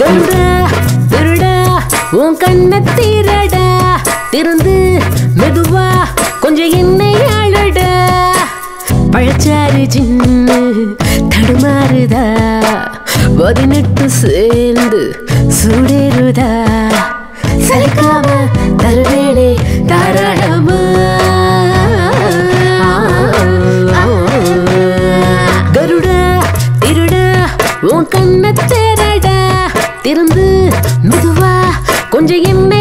கருடா திருடா உன் கண்ண தீரடா. திறந்து மெதுவா கொஞ்சம் என்னை ஆளடா பழச்சாறு சின்னு தடுமாறுதா. பதினெட்டு சேர்ந்து சூடேறுதா. சலிக்காம தருவேளே தாராளமா. கருடா திருடா உன் கண்ணத்தை திறந்து மெதுவா கொஞ்சம் என்ன